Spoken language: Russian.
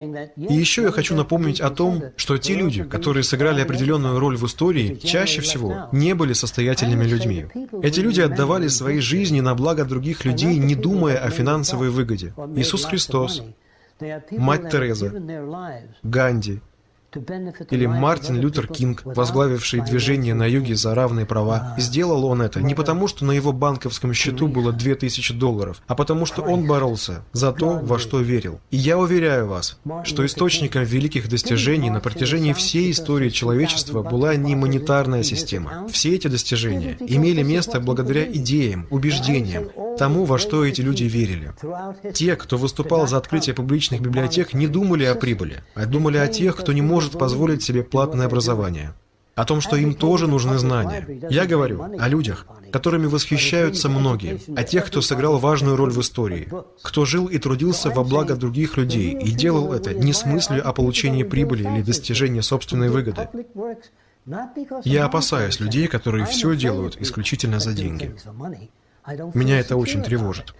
И еще я хочу напомнить о том, что те люди, которые сыграли определенную роль в истории, чаще всего не были состоятельными людьми. Эти люди отдавали свои жизни на благо других людей, не думая о финансовой выгоде. Иисус Христос, Мать Тереза, Ганди, или Мартин Лютер Кинг, возглавивший движение на юге за равные права. Сделал он это не потому, что на его банковском счету было 2000 долларов, а потому что он боролся за то, во что верил. И я уверяю вас, что источником великих достижений на протяжении всей истории человечества была не монетарная система. Все эти достижения имели место благодаря идеям, убеждениям, тому, во что эти люди верили. Те, кто выступал за открытие публичных библиотек, не думали о прибыли, а думали о тех, кто не может позволить себе платное образование. О том, что им тоже нужны знания. Я говорю о людях, которыми восхищаются многие, о тех, кто сыграл важную роль в истории, кто жил и трудился во благо других людей и делал это не с мыслью о получении прибыли или достижении собственной выгоды. Я опасаюсь людей, которые все делают исключительно за деньги. Меня это очень тревожит.